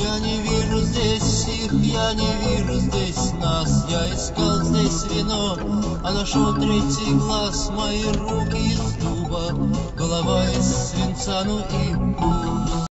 Я не вижу здесь их, я не вижу здесь нас. Я искал здесь вино, а нашел третий глаз. Мои руки из дуба, голова из свинца, ну и пусть